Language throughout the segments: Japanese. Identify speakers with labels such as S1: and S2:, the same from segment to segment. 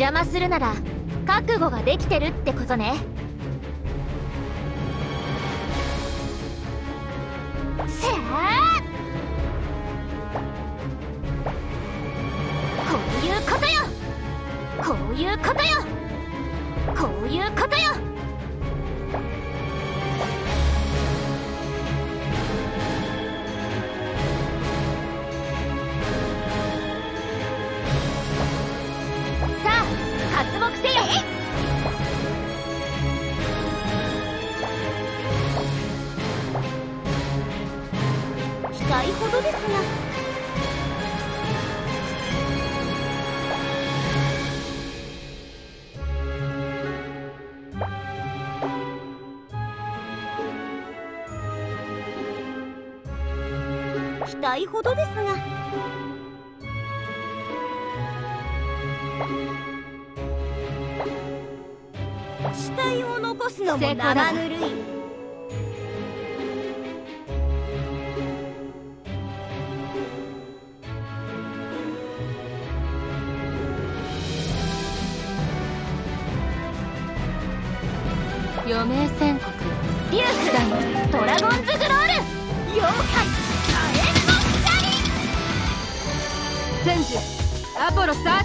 S1: 邪魔するなら覚悟ができてるってことね。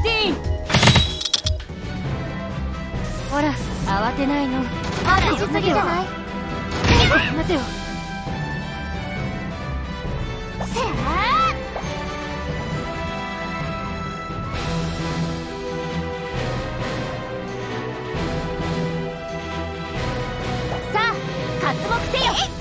S2: 13ほら慌てないの。
S1: あとすぎじゃない？
S2: 待てよ。
S1: せあさあ活目せよ。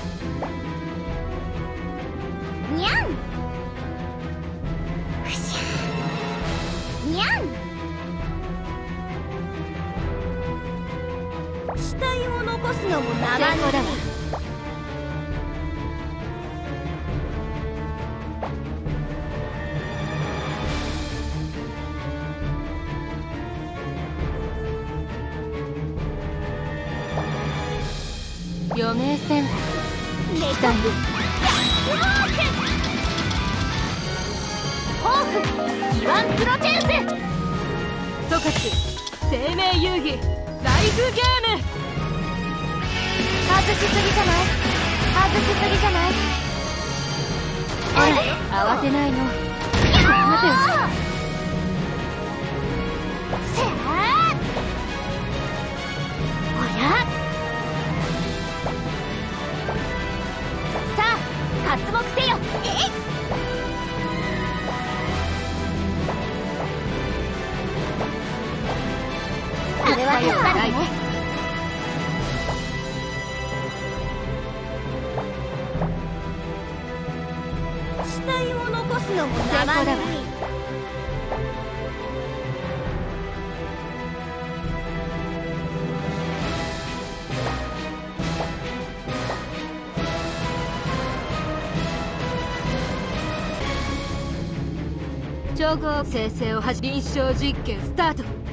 S2: 超合生成をはじ臨床実験スタート。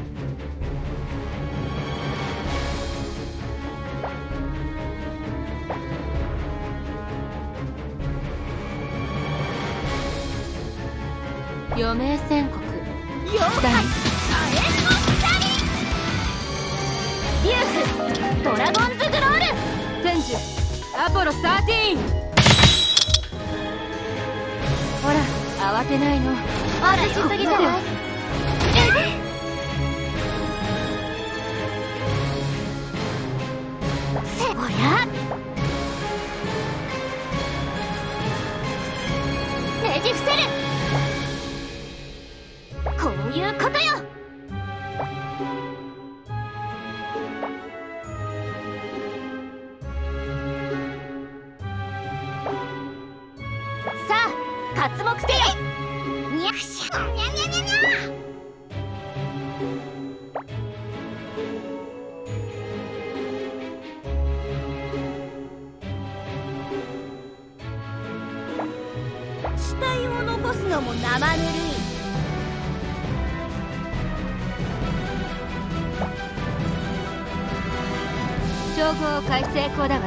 S2: 高だわ。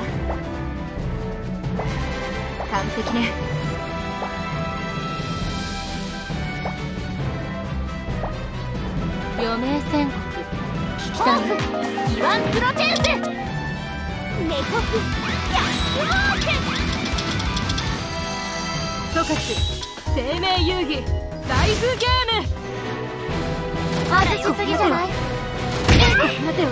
S2: 完璧ね。余命宣告。聞きたい
S3: イワンロス。ヤッー
S2: トカス生命遊戯。ライフゲーム。
S3: しすぎじゃない？
S2: 待てよ。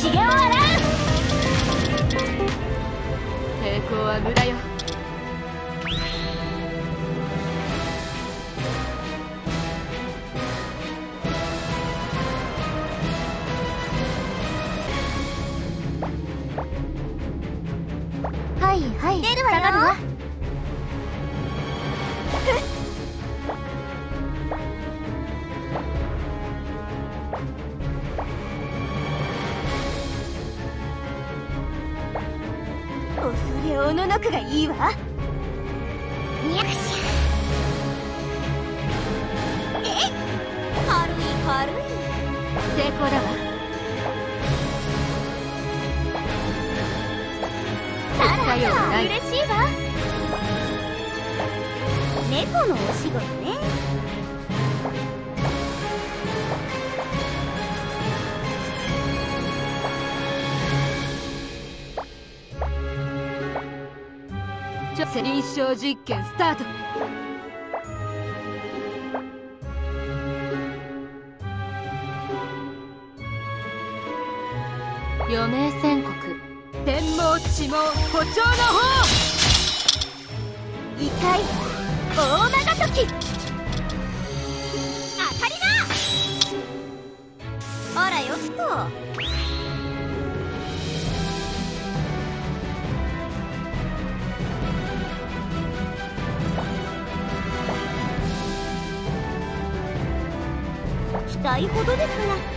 S3: 茂を洗う
S2: 抵抗は無駄よ。実証実験スタート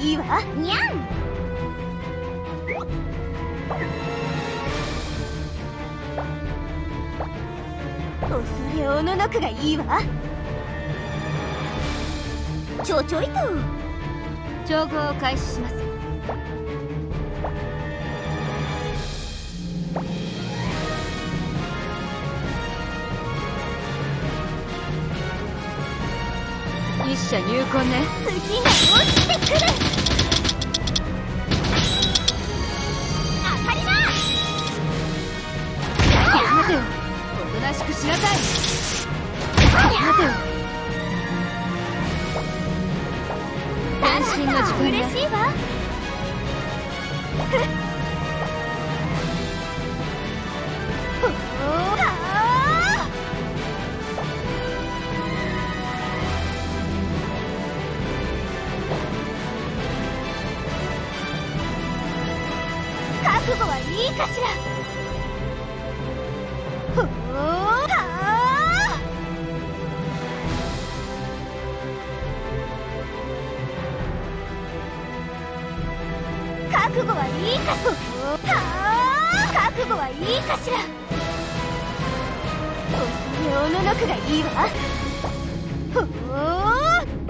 S3: いいわ。にゃん。恐れおののくがいいわ。ちょちょいと。
S2: 調合を開始します。一社入魂ね。
S3: 好次が落ち嬉しいわ。いかしら
S4: はあ覚悟はいいかしら。れおののくがいいわ。ほ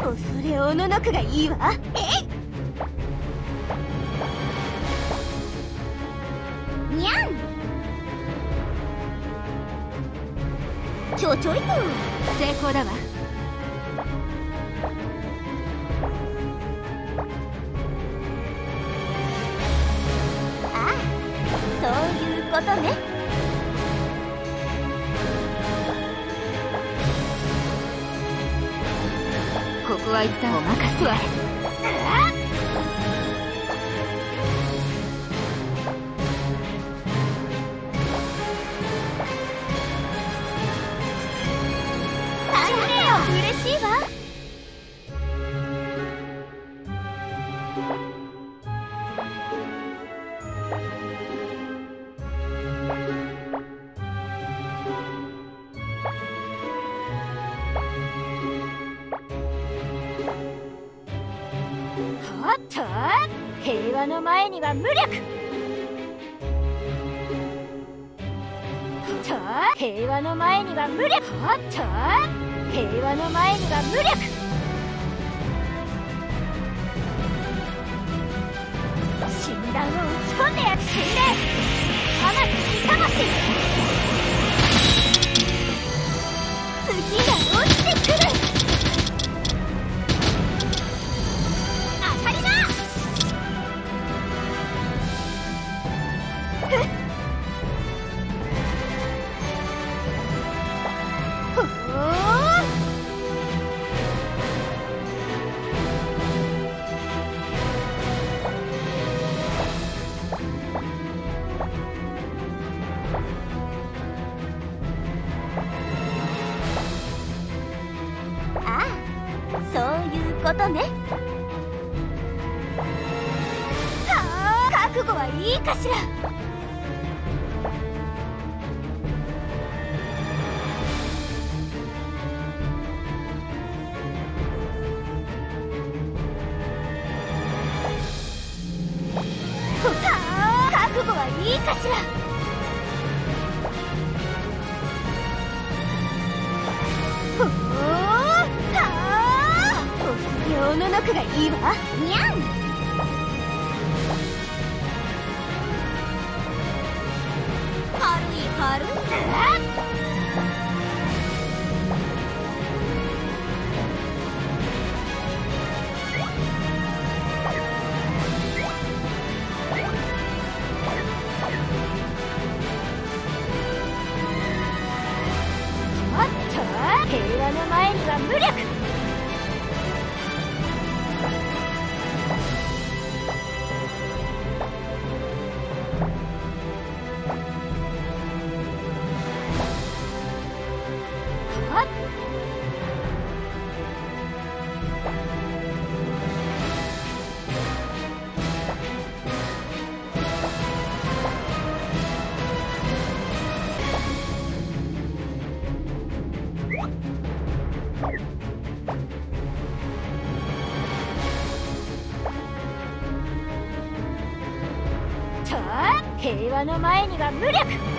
S4: おれおののくがいいわ。えにゃん。ちょちょいと。
S2: 成功だわ。は一旦任
S4: すわ。の前には無力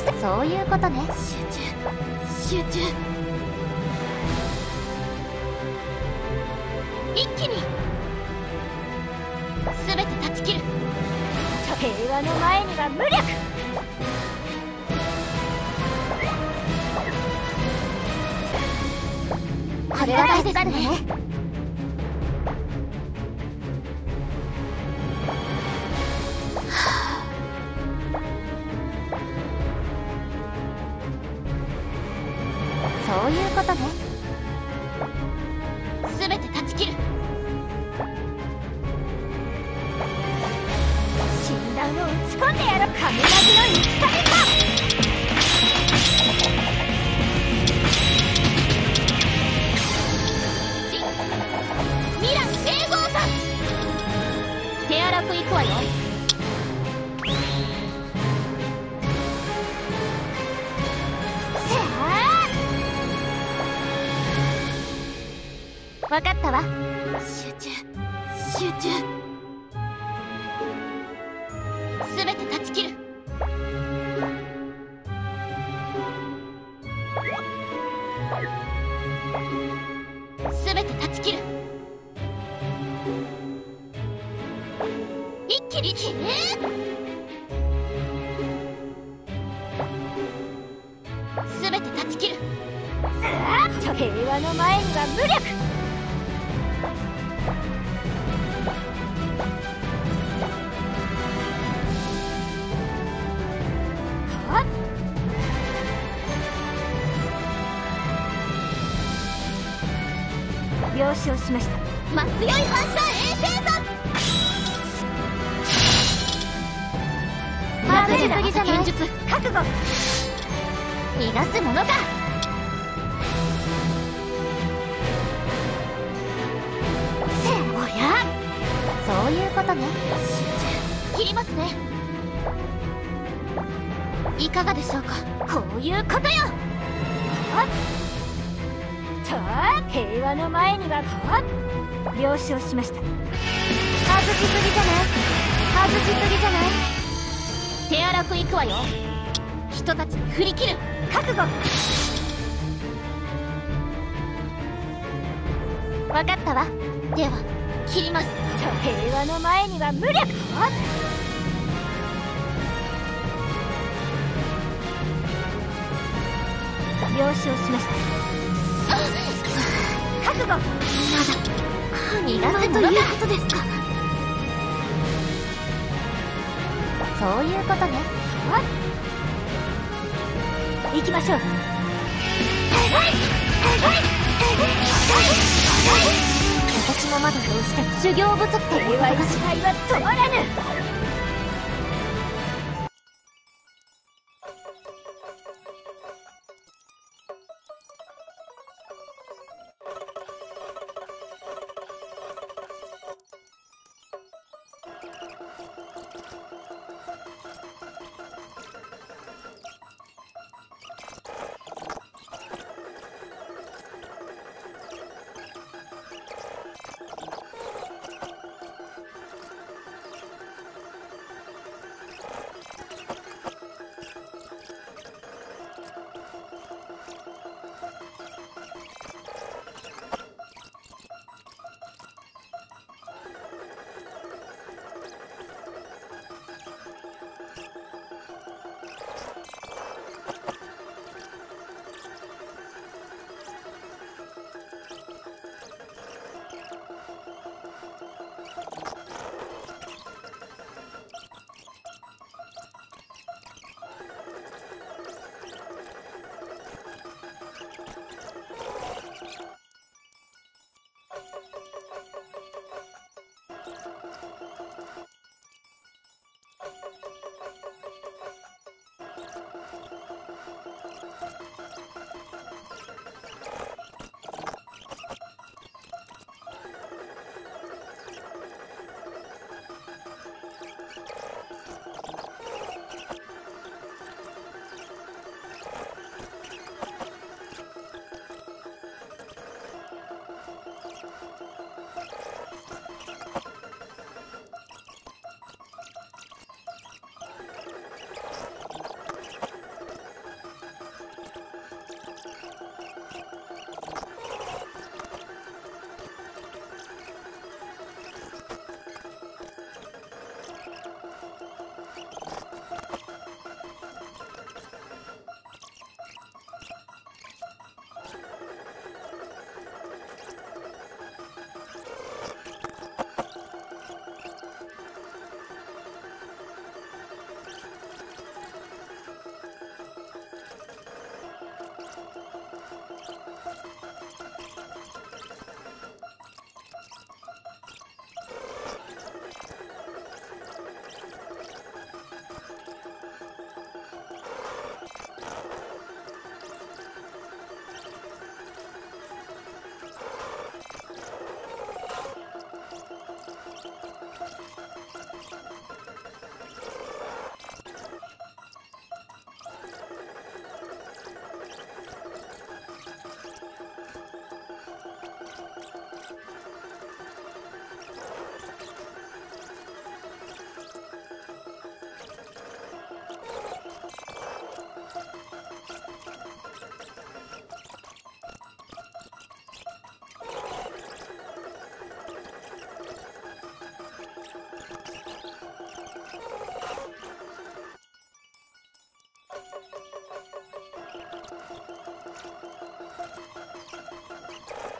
S4: あ
S1: レジフスそういうことね。集中。集中。一気に。全て断ち切る。平和の前には無力。これは大切だね。ことね。了承しました。ま強い反射衛星さまずいすぎじゃない術。覚悟。逃がすものかそういうことね。切りますね。いかがでしょうか。こういうことよ。はっ平和の前にはこう了承しました。外しすぎじゃない？外しすぎじゃない？手荒くいくわよ。人たちに振り切る。覚悟。わかったわ。では切ります。平和の前には無力。了承しました覚悟まだ逃がせということですか？そういうことね。行きましょう。私もまだどうして修行不足というわ視界は止まらぬ！
S4: you Thank you.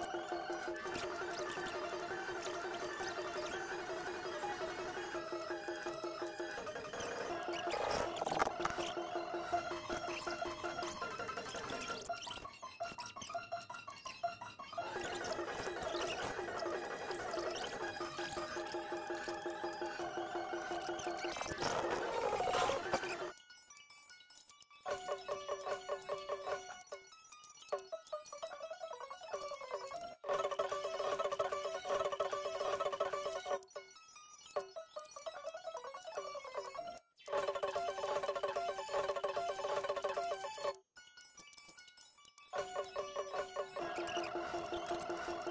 S4: フフフ。you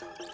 S4: you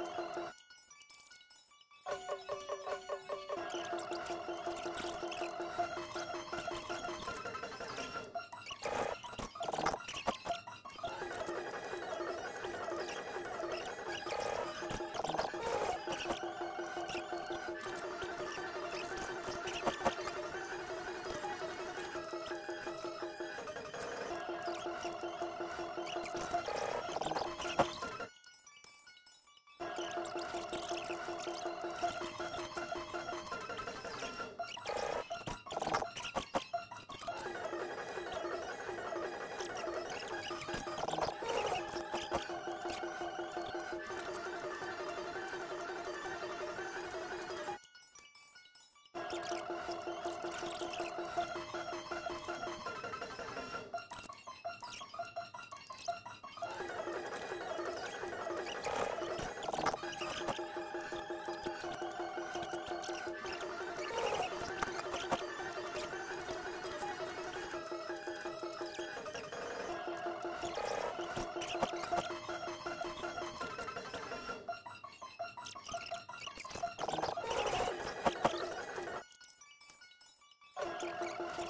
S4: you フフフフフ。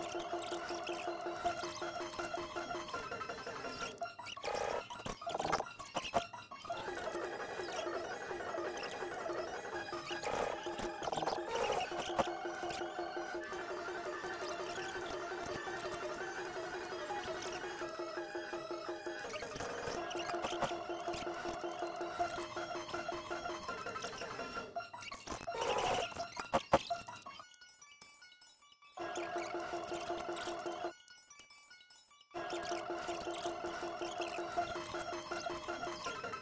S4: フフフフフ。Thank you.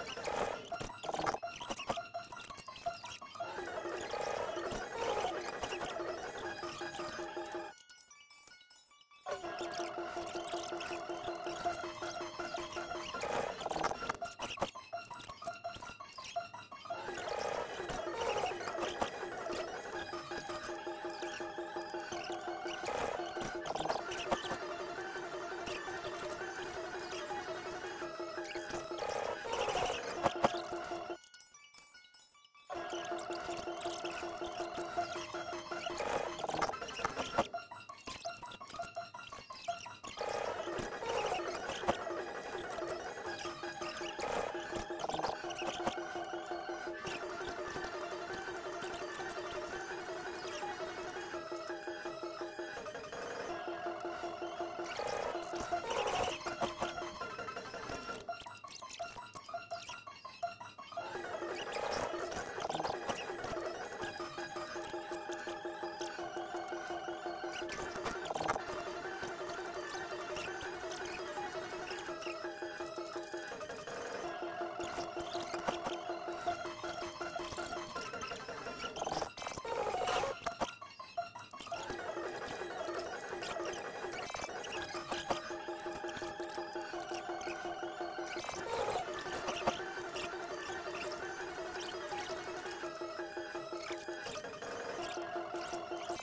S4: Thank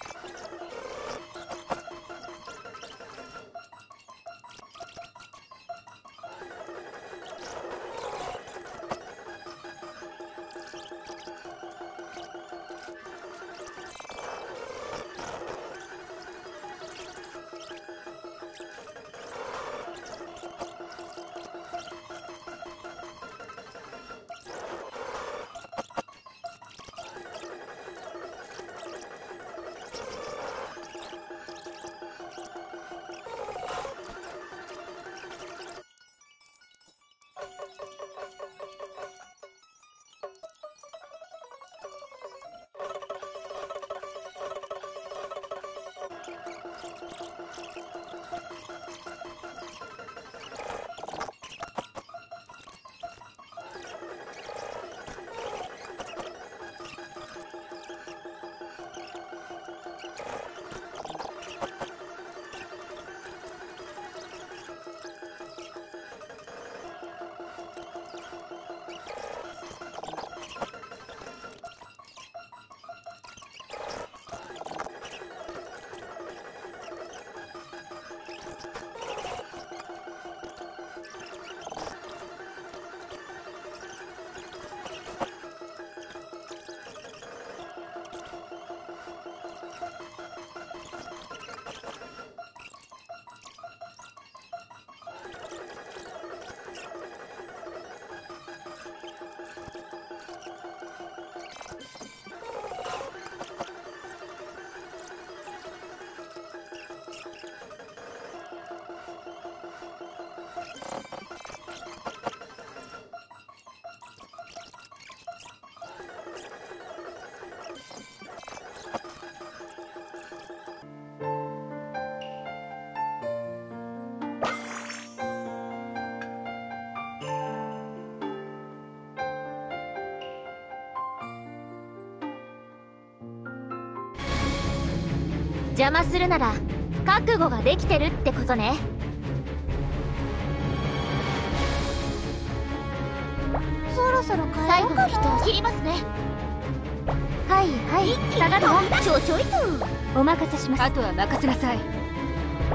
S4: you Thank you. you
S1: 邪魔するなら覚悟ができてるってことね。
S3: そろそろ帰
S1: 最後の人を切りますね。はいはい。下がるわ
S3: ちょちょいと。
S1: お任せします。
S2: あとは任せなさい。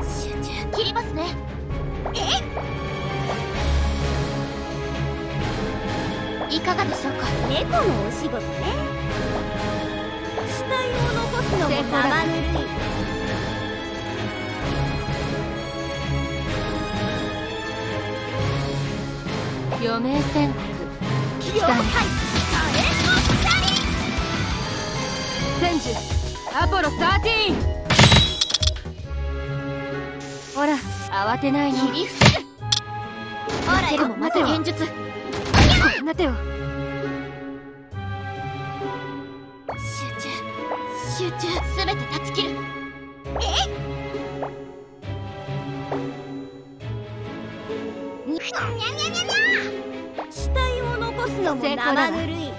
S1: 集中切りますね。え？いかがでしょうか。
S3: 猫のお仕事ねを残すのも
S2: 余命宣告。
S3: 了解
S2: 天寿。アポロ13ほら慌てないの。
S1: 切り伏せる。
S3: あら
S1: また剣術
S2: 待てよ
S3: 死体を残すのも生ぬるい。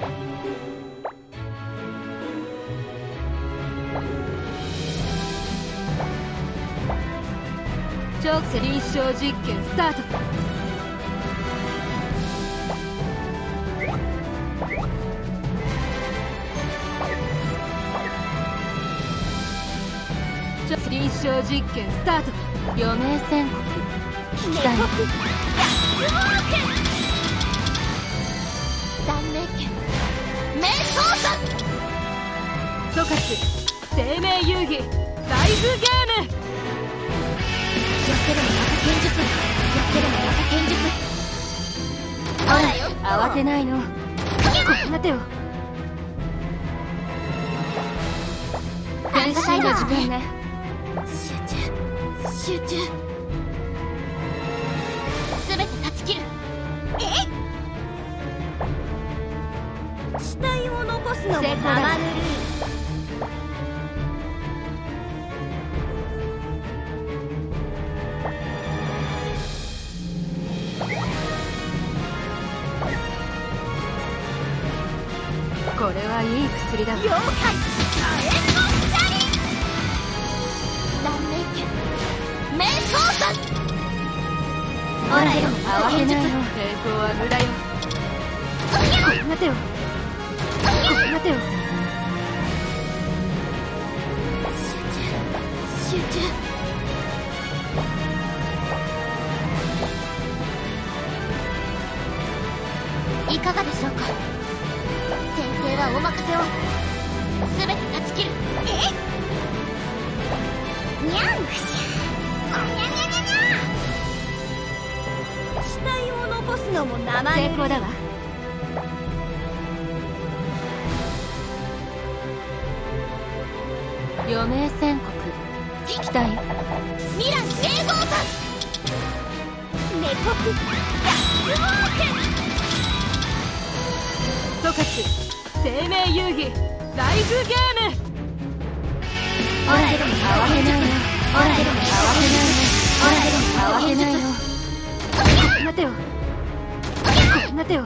S2: 超臨床実験スタート。超臨床実験スタート余命宣告聞きたい
S1: 断命剣瞑想さ
S2: ソカス生命遊戯。ライフゲーム。
S1: やってるもまた剣術やってるもまた剣術ほらよ。
S2: 慌てないの待てよ。全身の自分ね
S1: 集中集中すべて断ち切るえ
S3: 死体を残すのも。
S2: 成功だ
S3: 生ぬるい
S2: これはいい薬だ
S3: 了解
S2: ほらよ。
S1: ほらよ
S2: 慌てないの抵抗は無駄よ待てよ待てよ
S1: 集中
S2: ライフゲーム
S1: ほらよ
S2: 慌てないの
S1: ほらよ
S2: 慌てないの待てよ待てよ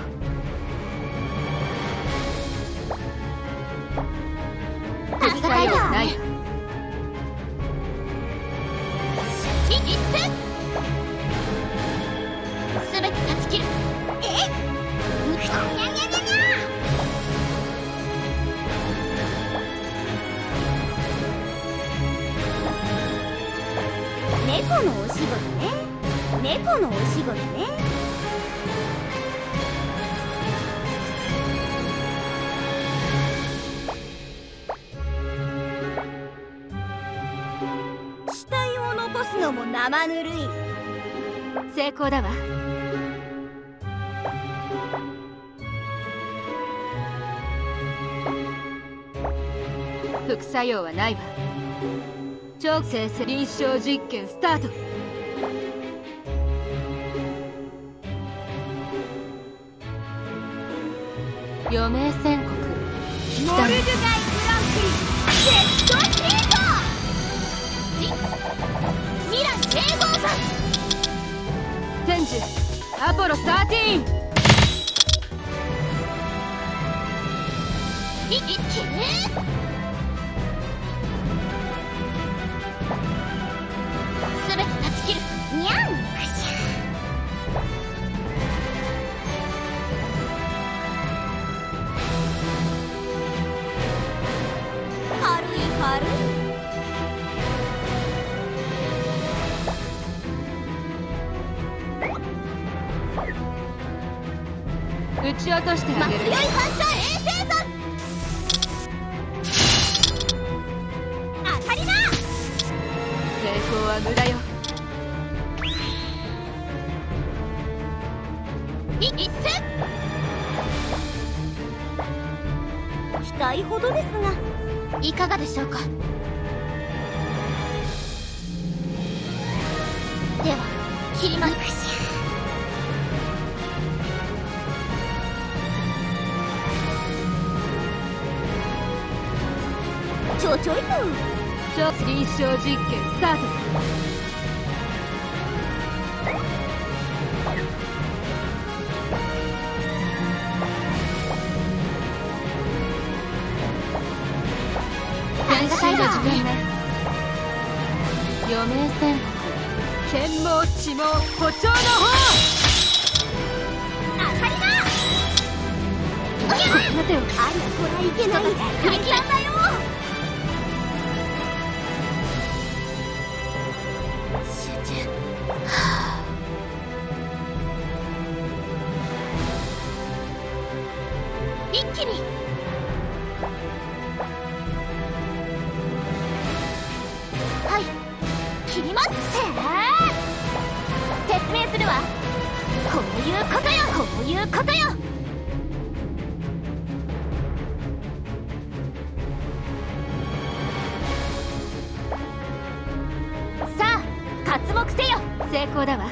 S1: ありがたいです
S2: ない
S3: 猫のお仕事ね。死体を残すのも生ぬるい。
S2: 成功だわ。副作用はないわ。超生成臨床実験スタート。余命宣告
S3: モルグガイグランプリデッドヒート！
S1: 未来映像さん
S2: 天寿アポロ13
S1: いいけね
S2: る。ち落としてあげる。
S1: ま
S3: あ、強い
S1: 反射ういうことよ。さあ活目せよ。
S2: 成功だわ。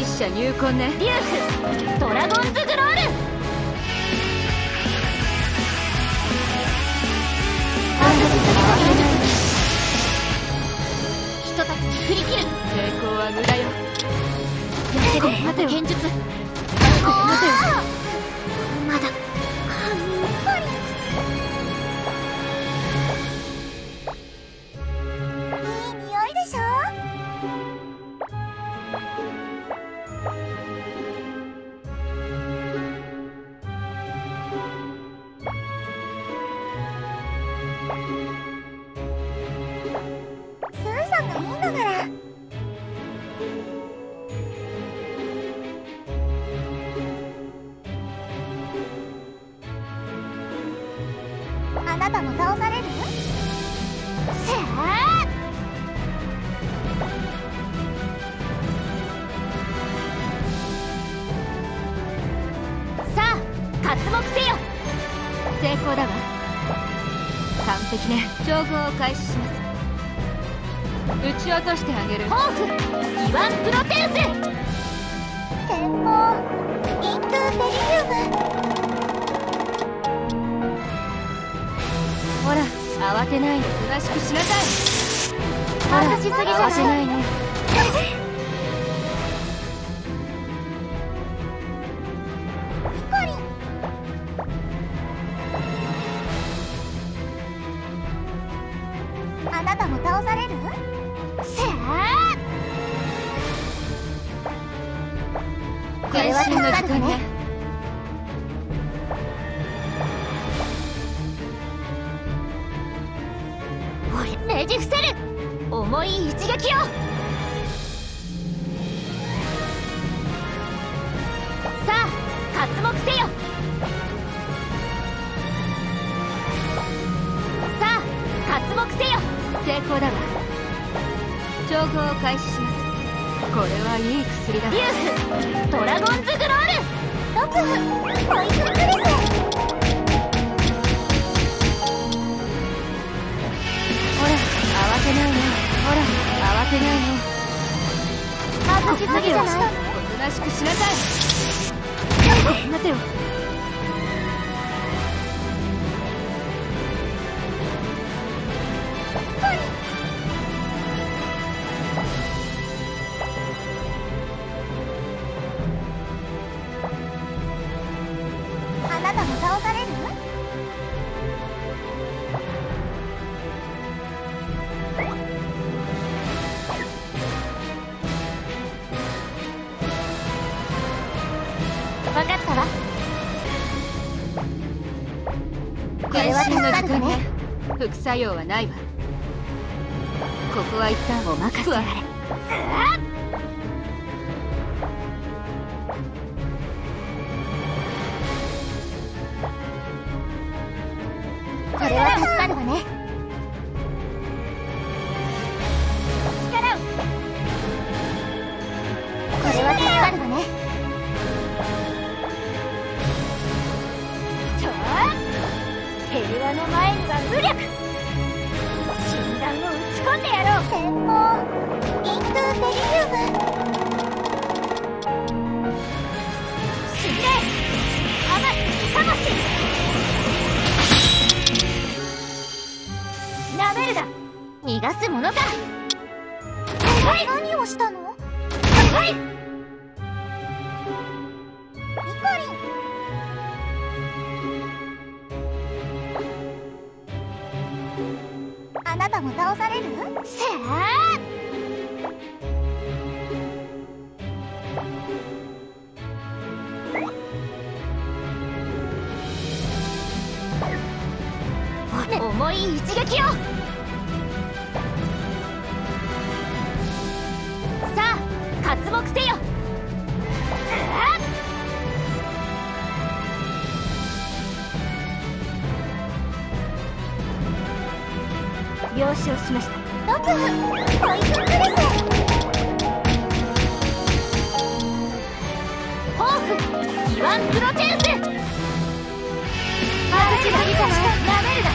S2: 一社入魂ね。
S1: スドラゴンズグロール振り切る。
S2: 抵抗は無駄よ。
S1: やけ
S2: どまた
S1: 剣術
S2: 慌て
S1: な
S3: いで。
S2: おとなしくしなさい。
S1: 慌
S2: てないね わこれは田中ね。副作用はないわ。ここは一旦
S4: お任せあれワプロ
S1: チェン
S4: スめるこ。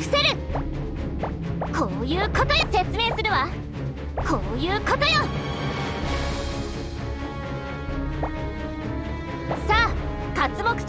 S4: 伏せる。こういうことよ説明するわ。こういうことよ。さあ活目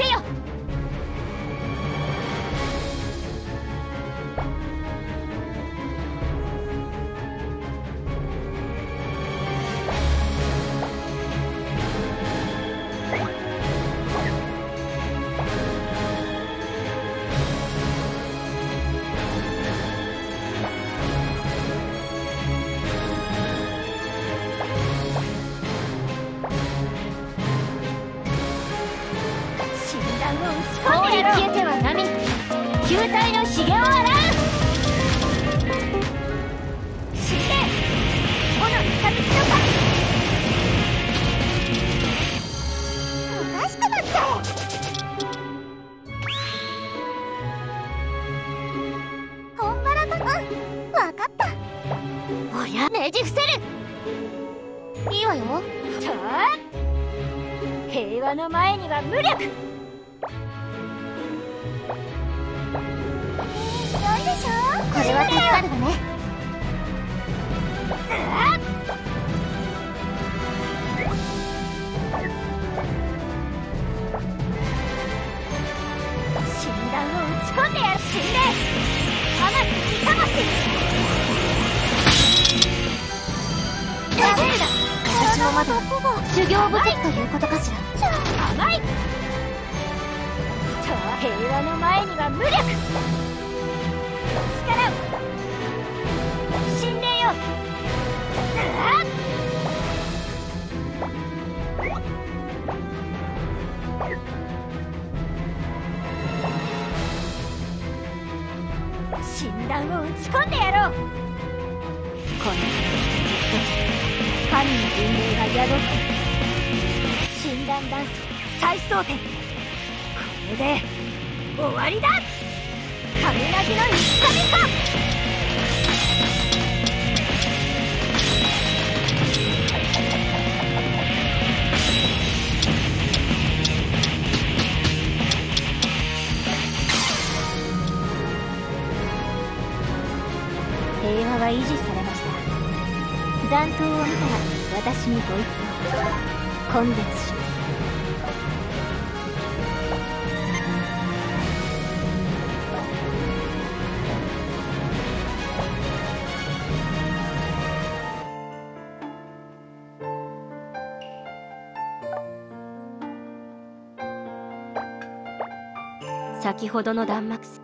S5: ほどの弾幕そ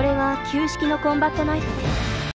S5: れは旧式のコンバットナイフ。です